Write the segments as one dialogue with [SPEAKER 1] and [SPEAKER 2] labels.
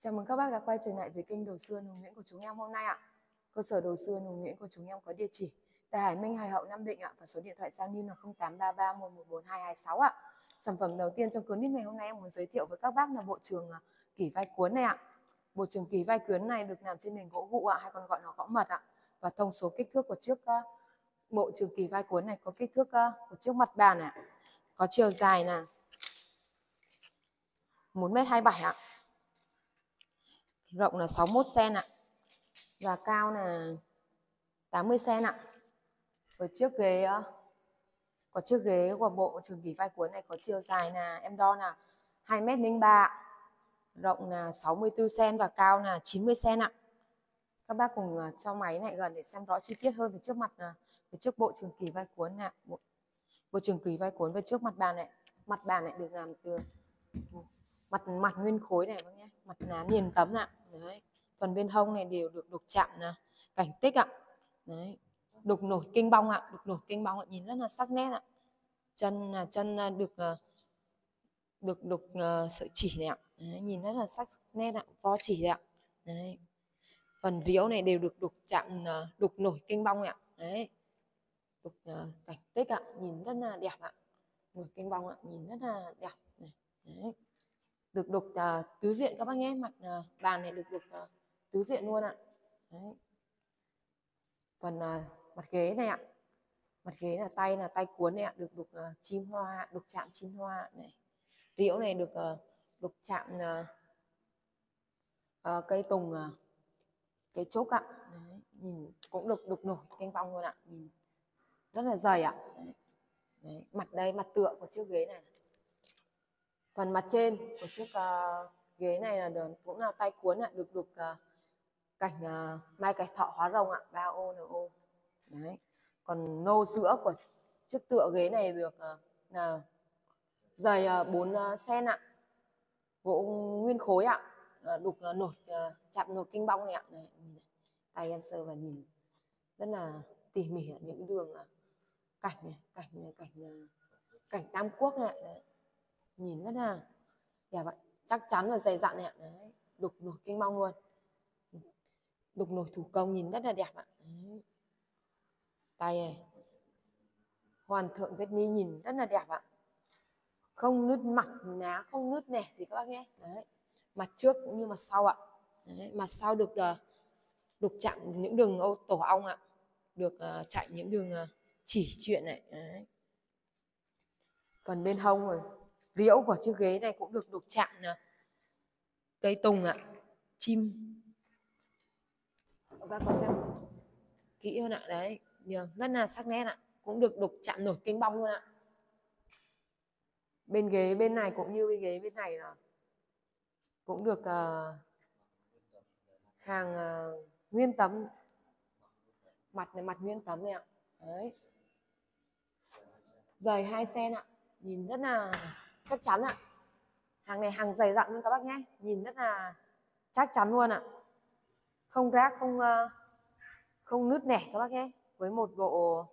[SPEAKER 1] Chào mừng các bác đã quay trở lại với kênh Đồ Xưa Nùng Nguyễn của chúng em hôm nay ạ. Cơ sở Đồ Xưa Nùng Nguyễn của chúng em có địa chỉ tại Hải Minh, Hải Hậu, Nam Định ạ và số điện thoại sang là 0833 114 226 ạ. Sản phẩm đầu tiên trong cuốn clip ngày hôm nay em muốn giới thiệu với các bác là bộ trường à, kỷ vai cuốn này ạ. Bộ trường kỷ vai cuốn này được làm trên nền gỗ gụ ạ hay còn gọi là gõ mật ạ. Và thông số kích thước của chiếc à, bộ trường kỷ vai cuốn này có kích thước à, của chiếc mặt bàn ạ. Có chiều dài là 1m27 ạ rộng là 61 cm ạ. Và cao là 80 cm ạ. Ở chiếc ghế có chiếc ghế của bộ trường kỳ vai cuốn này có chiều dài là em đo là 2m03 rộng là 64 cm và cao là 90 cm ạ. Các bác cùng ờ, cho máy này gần để xem rõ chi tiết hơn về trước mặt ờ, về trước bộ trường kỳ vai cuốn nè bộ, bộ trường kỳ vai cuốn về trước mặt bàn này. Mặt bàn này được làm từ mặt mặt nguyên khối này bác nhé. Mặt lá niền tấm ạ. Đấy phần bên hông này đều được đục chạm là cảnh tích ạ. Đấy đục nổi kinh bong ạ đục nổi kinh bong ạ nhìn rất là sắc nét ạ. Chân là chân à, à, được được đục uh, sợi chỉ này ạ. Đấy, nhìn rất là sắc nét ạ vo chỉ đấy ạ. Đấy phần riếu này đều được đục chạm uh, đục nổi kinh bong ạ. Đấy đục uh, cảnh tích ạ nhìn rất là đẹp ạ. Nổi kinh bong ạ nhìn rất là đẹp. Này đấy được đục uh, ờ, tứ diện các bác nhé mặt ờ, uh, bàn này được đục uh, ờ, tứ diện luôn ạ Đấy. phần uh, mặt ghế này ạ mặt ghế là tay là tay cuốn này ạ được đục uh, chim hoa đục chạm chim hoa này liễu này được uh, đục chạm uh, uh, cây tùng uh, cái chốt ạ Đấy. nhìn cũng được đục nổi canh bong luôn ạ nhìn rất là dày ạ Đấy. Đấy. mặt đây mặt tựa của chiếc ghế này phần mặt trên của chiếc uh, ghế này là được, cũng là tay cuốn ạ được đục uh, ờ, cảnh uh, ờ, mai cảnh thọ hóa rồng ạ ba ô là ô. Đấy. Còn nô giữa của chiếc tựa ghế này được uh, là dày uh, 4 uh, sen ạ. Gỗ nguyên khối ạ. Uh, đục uh, nổi uh, chạm nổi kinh bong này ạ. Này, tay em sơ và nhìn. Rất là tỉ mỉ những đường uh, cảnh này cảnh này cảnh cảnh tam quốc này đấy nhìn rất là đẹp ạ. Chắc chắn và dày dặn này ạ đấy. Đục nổi kinh mong luôn. Đục nổi thủ công nhìn rất là đẹp ạ. Đấy. tay này. Hoàn thượng vết ni nhìn rất là đẹp ạ. Không nứt mặt ná không nứt nẻ gì các bác nhé. Đấy. Mặt trước cũng như mặt sau ạ. Đấy. mặt sau được ờ, được đục những đường ô tổ ong ạ. Được uh, chạy những đường uh, chỉ chuyện này. Đấy. còn bên hông rồi liễu của chiếc ghế này cũng được đục chạm cây tùng ạ chim. Và bác có xem kỹ hơn ạ đấy nhờ rất là sắc nét ạ cũng được đục chạm nổi kính bong luôn ạ. Bên ghế bên này cũng như bên ghế bên này là cũng được uh, hàng uh, nguyên tấm. Mặt này mặt nguyên tấm này ạ đấy. Dày hai sen ạ nhìn rất là chắc chắn ạ. Hàng này hàng dày dặn luôn các bác nhé. Nhìn rất là chắc chắn luôn ạ. Không rác, không ờ, không nứt nẻ các bác nhé. Với một bộ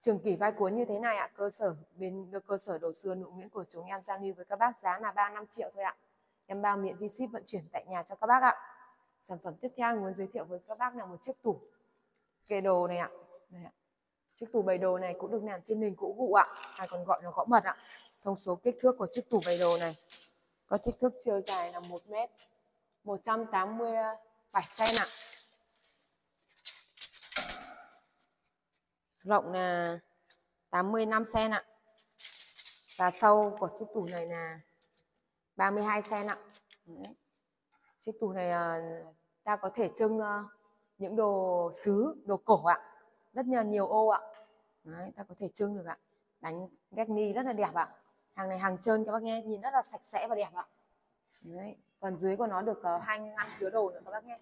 [SPEAKER 1] trường kỷ vai cuốn như thế này ạ, cơ sở bên, cơ sở đồ xưa nụ nguyễn của chúng em giao lưu với các bác giá là ba năm triệu thôi ạ. Em bao miễn phí ship vận chuyển tại nhà cho các bác ạ. Sản phẩm tiếp theo muốn giới thiệu với các bác là một chiếc tủ kê đồ này ạ. Này ạ. Chiếc tủ bày đồ này cũng được làm trên nền cũ vụ ạ. Hay còn gọi là gõ mật ạ thông số kích thước của chiếc tủ bày đồ này có kích thước chiều dài là 1 mét 187 cm ạ. Rộng là 85 cm ạ. Và sâu của chiếc tủ này là 32 cm ạ. Đấy. chiếc tủ này ờ, ta có thể trưng ờ, những đồ sứ đồ cổ ạ. Rất là nhiều ô ạ. Đấy, ta có thể trưng được ạ. Đánh ghét ni rất là đẹp ạ hàng này hàng trơn các bác nghe nhìn rất là sạch sẽ và đẹp ạ Đấy. còn dưới của nó được uh, hai ngăn chứa đồ nữa các bác nghe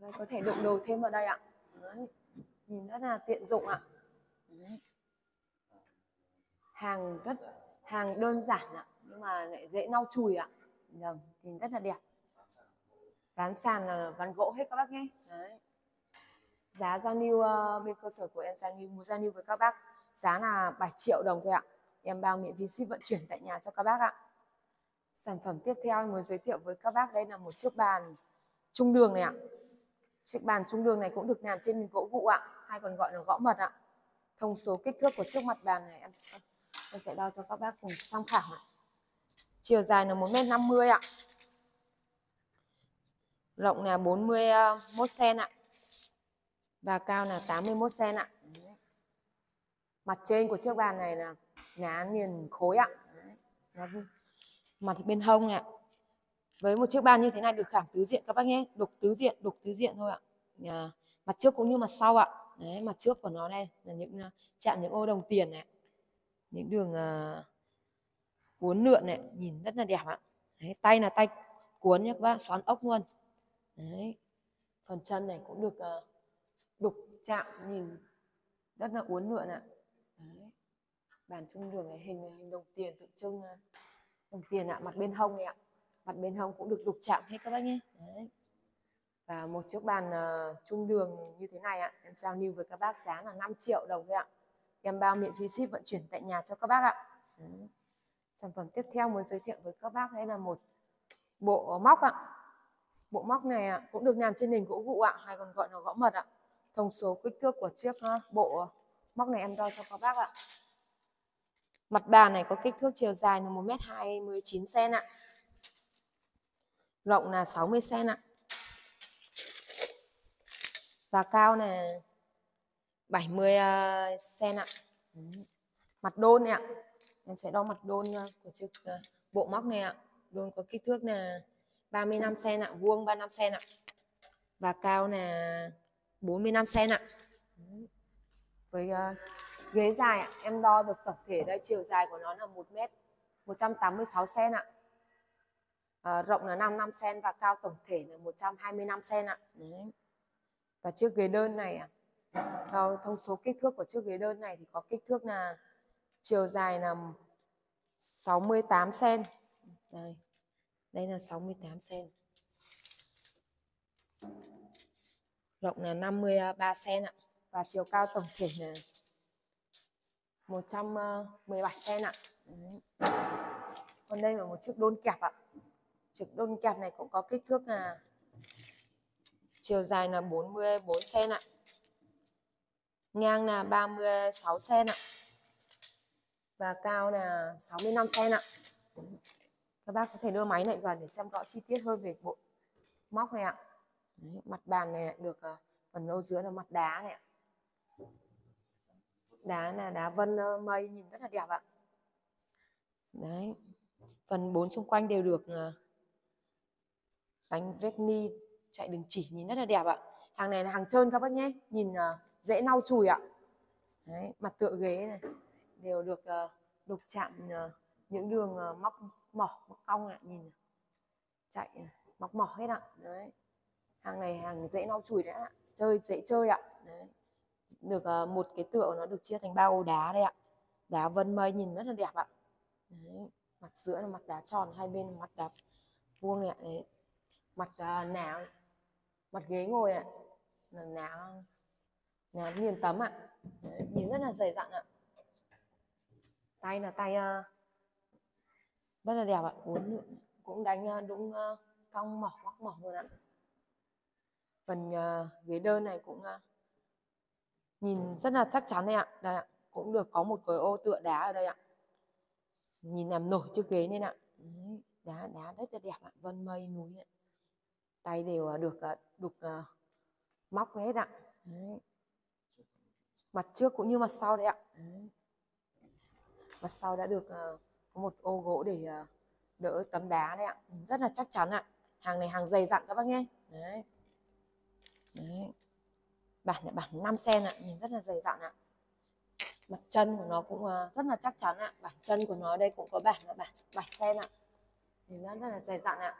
[SPEAKER 1] Đấy, có thể đựng đồ thêm vào đây ạ Đấy. nhìn rất là tiện dụng ạ Đấy. hàng rất hàng đơn giản ạ nhưng mà lại dễ lau chùi ạ Được, nhìn rất là đẹp ván sàn là ván gỗ hết các bác nghe Đấy. giá giao lưu uh, bên cơ sở của em giao lưu mua giao lưu với các bác giá là 7 triệu đồng thôi ạ em bao miễn phí ship vận chuyển tại nhà cho các bác ạ Sản phẩm tiếp theo em muốn giới thiệu với các bác đây là một chiếc bàn trung đường này ạ. Chiếc bàn trung đường này cũng được làm trên gỗ vụ ạ, hay còn gọi là gõ mật ạ. Thông số kích thước của chiếc mặt bàn này em em sẽ đo cho các bác cùng tham khảo ạ. Chiều dài là 1m50 ạ. Rộng là 41 cm ạ. Và cao là 81 cm ạ. Mặt trên của chiếc bàn này là lá liền khối ạ. Đấy. Mặt bên hông này với một chiếc bàn như thế này được khảm tứ diện các bác nhé. Đục tứ diện đục tứ diện thôi ạ. À, mặt trước cũng như mặt sau ạ. Đấy mặt trước của nó đây là những à, chạm những ô đồng tiền này những đường uh, cuốn lượn này nhìn rất là đẹp ạ. Đấy, tay là tay cuốn nhé các bác xoắn ốc luôn. Đấy. Phần chân này cũng được uh, đục chạm nhìn rất là uốn lượn ạ. Đấy bàn trung đường này hình hình đồng tiền tượng trưng à, đồng tiền ạ mặt bên hông này ạ. Mặt bên hông cũng được đục chạm hết các bác nhé. Đấy. và một chiếc bàn ờ, uh, trung đường như thế này ạ em giao lưu với các bác giá là 5 triệu đồng thôi ạ. Em bao miễn phí ship vận chuyển tại nhà cho các bác ạ. Đấy. sản phẩm tiếp theo muốn giới thiệu với các bác đây là một bộ móc ạ. Bộ móc này ạ, cũng được làm trên nền gỗ vụ ạ hay còn gọi là gõ mật ạ. Thông số kích thước của chiếc uh, bộ móc này em đo cho các bác ạ. Mặt bàn này có kích thước chiều dài là 1m29 cm ạ. Rộng là 60 cm ạ. Và cao là 70 cm à, ạ. Mặt đôn này ạ. Em sẽ đo mặt đôn à, của chiếc à, bộ móc này ạ. Đôn có kích thước là 35 cm ạ, vuông 35 cm ạ. Và cao là 45 cm ạ. Với uh, ghế dài ạ. em đo được tổng thể đây chiều dài của nó là 1 m 186 cm ạ. À, rộng là 55 cm và cao tổng thể là 125 cm ạ. Đấy. và chiếc ghế đơn này ạ. À, thông số kích thước của chiếc ghế đơn này thì có kích thước là chiều dài là 68 cm đây. Đây là 68 cm rộng là 53 cm ạ. Và chiều cao tổng thể là 117 cm ờ, ạ. Đấy. Còn đây là một chiếc đôn kẹp ạ. Chiếc đôn kẹp này cũng có kích thước là chiều dài là 44 cm ạ. Ngang là 36 cm ạ. Và cao là 65 cm ạ. Các bác có thể đưa máy lại gần để xem rõ chi tiết hơn về bộ móc này ạ. Đấy, mặt bàn này được ờ, phần lô dưới là mặt đá này ạ đá là đá vân mây nhìn rất là đẹp ạ. Đấy, phần bốn xung quanh đều được ờ, đánh vết ni chạy đường chỉ nhìn rất là đẹp ạ. Hàng này là hàng trơn các bác nhé, nhìn ờ, dễ lau chùi ạ. Đấy, mặt tựa ghế này đều được ờ, đục chạm những đường móc mỏ, móc cong ạ, nhìn chạy móc mỏ hết ạ. Đấy, hàng này hàng dễ lau chùi đấy ạ, chơi, dễ chơi ạ. Đấy được ờ, một cái tựa nó được chia thành ba ô đá đây ạ. Đá vân mây nhìn rất là đẹp ạ. Đấy. mặt giữa là mặt đá tròn hai bên là mặt đá vuông ạ. Đấy mặt ờ, uh, nào mặt ghế ngồi ạ. Là nào náo miền tấm ạ. Đấy. nhìn rất là dày dặn ạ. Tay là tay uh, rất là đẹp ạ. Uốn cũng đánh uh, đúng uh, cong mỏ móc mỏ luôn ạ. Phần uh, ghế đơn này cũng uh, nhìn rất là chắc chắn đây ạ. Đây ạ cũng được có một cái ô tựa đá ở đây ạ. Nhìn làm nổi chiếc ghế lên ạ. Đá đá rất là đẹp ạ vân mây núi ạ. Tay đều à, được à, đục uh, móc hết ạ. Đấy. mặt trước cũng như mặt sau đấy ạ. Đấy. mặt sau đã được uh, có một ô gỗ để uh, đỡ tấm đá đấy ạ. Nhìn rất là chắc chắn ạ. Hàng này hàng dày dặn các bác nhé. Đấy. Đấy bản là bản 5 sen ạ nhìn rất là dày dặn ạ. Mặt chân của nó cũng ờ, rất là chắc chắn ạ. Bản chân của nó đây cũng có bản là bản 7 sen ạ. Nhìn rất, rất là dày dặn ạ.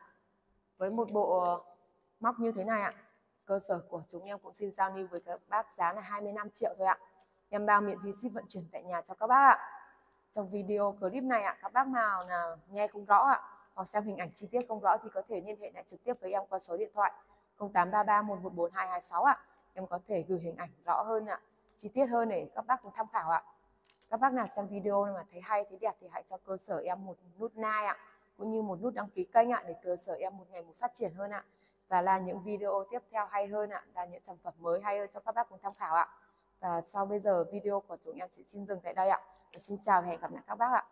[SPEAKER 1] Với một bộ ờ, móc như thế này ạ cơ sở của chúng em cũng xin giao lưu với các bác giá là 25 triệu thôi ạ. Em bao miễn phí ship vận chuyển tại nhà cho các bác ạ. Trong video clip này ạ các bác nào là nghe không rõ ạ hoặc xem hình ảnh chi tiết không rõ thì có thể liên hệ lại trực tiếp với em qua số điện thoại 0833 114 226 ạ em có thể gửi hình ảnh rõ hơn ạ, chi tiết hơn để các bác cùng tham khảo ạ. Các bác nào xem video mà thấy hay, thấy đẹp thì hãy cho cơ sở em một nút like ạ, cũng như một nút đăng ký kênh ạ để cơ sở em một ngày một phát triển hơn ạ. Và là những video tiếp theo hay hơn ạ, là những sản phẩm mới hay hơn cho các bác cùng tham khảo ạ. Và sau bây giờ video của chúng em sẽ xin dừng tại đây ạ. Và xin chào và hẹn gặp lại các bác ạ.